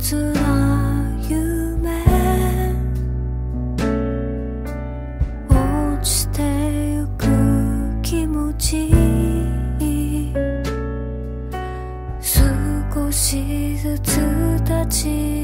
つな夢落ちてゆく気持ち少しずつ立ち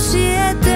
写的。